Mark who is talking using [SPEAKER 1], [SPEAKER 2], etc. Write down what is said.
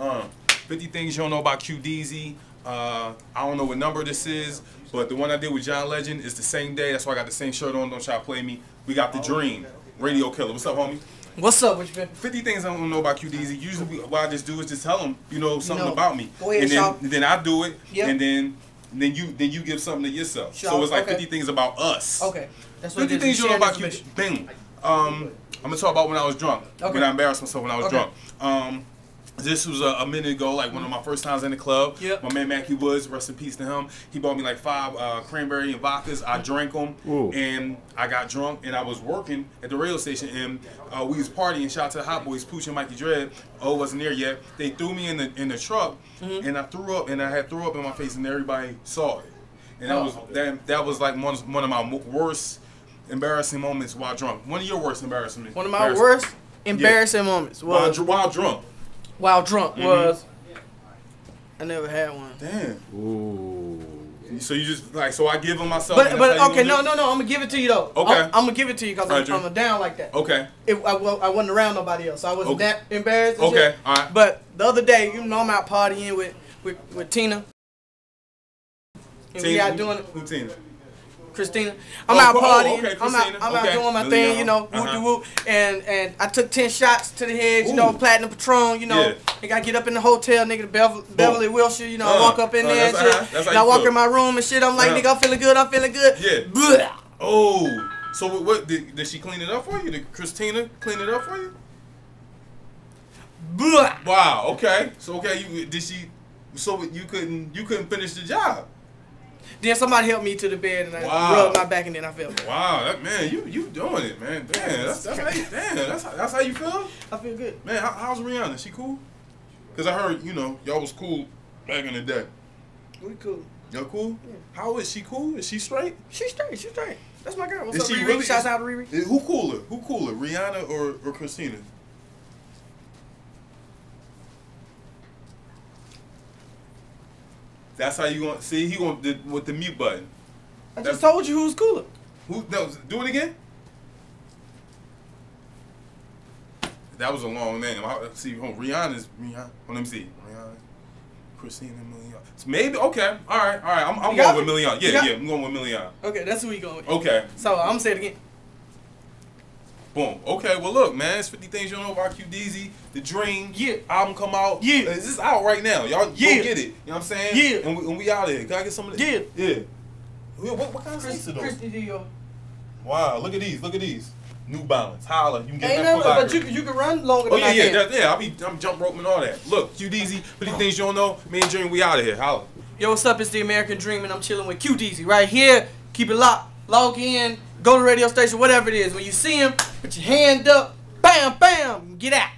[SPEAKER 1] Uh, 50 things you don't know about QDZ. Uh, I don't know what number this is, but the one I did with John Legend is the same day. That's why I got the same shirt on. Don't try to play me. We got the Dream, Radio Killer. What's up, homie?
[SPEAKER 2] What's up, what you been?
[SPEAKER 1] 50 things I don't know about QDZ. Usually, what I just do is just tell them, you know, something
[SPEAKER 2] know.
[SPEAKER 1] about me,
[SPEAKER 2] Go ahead,
[SPEAKER 1] and then then I do it,
[SPEAKER 2] Yep.
[SPEAKER 1] and then then you then you give something to yourself.
[SPEAKER 2] Shaw,
[SPEAKER 1] So it's like
[SPEAKER 2] okay.
[SPEAKER 1] 50 things about us.
[SPEAKER 2] Okay. That's what
[SPEAKER 1] 50 things you know about
[SPEAKER 2] information.
[SPEAKER 1] Bing. Um, I'm gonna talk about when I was drunk.
[SPEAKER 2] Okay.
[SPEAKER 1] When I embarrassed myself when I was
[SPEAKER 2] Okay.
[SPEAKER 1] drunk. Um, this was a, a minute ago, like one of my first times in the club.
[SPEAKER 2] Yep.
[SPEAKER 1] My man Mackie Woods, rest in peace to him. He bought me like five uh, cranberry and vodkas. I drank them,
[SPEAKER 3] Ooh.
[SPEAKER 1] and I got drunk. And I was working at the radio station, and uh, we was partying. Shout out to the Hot Boys, Pooch and Mikey Dread. Oh, wasn't there yet. They threw me in the in the truck,
[SPEAKER 2] Mm-hmm.
[SPEAKER 1] and I threw up, and I had threw up in my face, and everybody saw it. And that
[SPEAKER 2] Oh.
[SPEAKER 1] was that, that was like one one of my worst embarrassing moments while drunk. One of your worst embarrassment.
[SPEAKER 2] One of my worst embarrassing moments
[SPEAKER 1] while, while drunk.
[SPEAKER 2] While drunk
[SPEAKER 1] Mhm.
[SPEAKER 2] was I never had one.
[SPEAKER 1] Damn.
[SPEAKER 3] Ooh.
[SPEAKER 1] So you just like so I give them myself.
[SPEAKER 2] But but
[SPEAKER 1] that's how you
[SPEAKER 2] okay, no no no, I'm gonna give it to you though.
[SPEAKER 1] Okay.
[SPEAKER 2] I'm, I'm gonna give it to you because I'm, I'm down like that.
[SPEAKER 1] Okay.
[SPEAKER 2] It, I, well, I wasn't around nobody else, so I wasn't
[SPEAKER 1] Okay.
[SPEAKER 2] that embarrassed.
[SPEAKER 1] Okay.
[SPEAKER 2] shit.
[SPEAKER 1] All right.
[SPEAKER 2] But the other day, you know, I'm out partying with with, with Tina. And we out
[SPEAKER 1] who-
[SPEAKER 2] doing
[SPEAKER 1] who Tina?
[SPEAKER 2] Christina. I'm
[SPEAKER 1] Oh,
[SPEAKER 2] out
[SPEAKER 1] oh,
[SPEAKER 2] partying.
[SPEAKER 1] okay,
[SPEAKER 2] I'm out. I'm
[SPEAKER 1] Okay.
[SPEAKER 2] out doing my thing. You know, whoop
[SPEAKER 1] Uh-huh.
[SPEAKER 2] de whoop. And and I took ten shots to the head. You know,
[SPEAKER 1] Ooh.
[SPEAKER 2] platinum patron. You know,
[SPEAKER 1] Yeah.
[SPEAKER 2] nigga, I get up in the hotel, nigga, the Beverly, Beverly Wilshire. You know, I
[SPEAKER 1] Uh,
[SPEAKER 2] walk up in
[SPEAKER 1] uh,
[SPEAKER 2] there and shit.
[SPEAKER 1] how- that's how
[SPEAKER 2] and I walk
[SPEAKER 1] feel.
[SPEAKER 2] in my room and shit. I'm like,
[SPEAKER 1] Uh-huh.
[SPEAKER 2] nigga, I'm feeling good. I'm feeling good.
[SPEAKER 1] Yeah.
[SPEAKER 2] Blah.
[SPEAKER 1] Oh. So what, what did, did she clean it up for you? Did Christina clean it up for you?
[SPEAKER 2] Blah.
[SPEAKER 1] Wow. Okay. So okay, you did she? So you couldn't you couldn't finish the job?
[SPEAKER 2] Then somebody helped me to the bed and I
[SPEAKER 1] Wow.
[SPEAKER 2] rubbed my back and then I felt better.
[SPEAKER 1] Wow. That man, you you doing it, man. Damn. That's, that's how you, damn. That's how, that's how you feel.
[SPEAKER 2] I feel good.
[SPEAKER 1] Man, how, how's Rihanna? She cool? Cause I heard you know y'all was cool back in the day.
[SPEAKER 2] We cool.
[SPEAKER 1] Y'all cool? How is she cool? Is she straight?
[SPEAKER 2] She straight. She straight. That's my girl. What's
[SPEAKER 1] Is
[SPEAKER 2] up,
[SPEAKER 1] she
[SPEAKER 2] Riri?
[SPEAKER 1] really-
[SPEAKER 2] Shouts out to Riri.
[SPEAKER 1] Eh, Who cooler? Who cooler? Rihanna or, or Christina? That's how you want. See, he want the, with the mute button.
[SPEAKER 2] I
[SPEAKER 1] That's-
[SPEAKER 2] just told you who's cooler.
[SPEAKER 1] Who? No, do it again. That was a long name. I, see, oh, Rihanna's Rihanna. Oh, let me see. Rihanna, Christina Milian. So maybe okay. All right, all right. I'm, I'm going with
[SPEAKER 2] me?
[SPEAKER 1] Milian. Yeah, yeah. I'm going with Milian.
[SPEAKER 2] Okay, that's who we going with.
[SPEAKER 1] Okay.
[SPEAKER 2] So I'm gonna say it again.
[SPEAKER 1] Boom. Okay. Well, look, man. It's 50 things you don't know about QDZ. The Dream.
[SPEAKER 2] Yeah.
[SPEAKER 1] Album come out.
[SPEAKER 2] Yeah.
[SPEAKER 1] This is out right now. Y'all
[SPEAKER 2] Yeah.
[SPEAKER 1] go get it. You know what I'm saying?
[SPEAKER 2] Yeah.
[SPEAKER 1] And we, and we out here. Can I get some of this?
[SPEAKER 2] Yeah.
[SPEAKER 1] Yeah. What, what, what kind of snakes are those?
[SPEAKER 2] Christy Dio.
[SPEAKER 1] Wow. Look at these. Look at these. New Balance. Holla. You can get
[SPEAKER 2] Ain't
[SPEAKER 1] that
[SPEAKER 2] no,
[SPEAKER 1] for
[SPEAKER 2] but you can- you can run longer
[SPEAKER 1] Oh
[SPEAKER 2] than
[SPEAKER 1] yeah,
[SPEAKER 2] I
[SPEAKER 1] yeah,
[SPEAKER 2] can.
[SPEAKER 1] that, yeah. I'll be, I'm jump roping all that. Look, QDZ, 50 things you don't know. Me and Dream, we out of here. Holla.
[SPEAKER 2] Yo, what's up? It's the American Dream, and I'm chilling with QDZ right here. Keep it locked. Log in. Go to the radio station, whatever it is. When you see him, put your hand up. Bam, bam. Get out.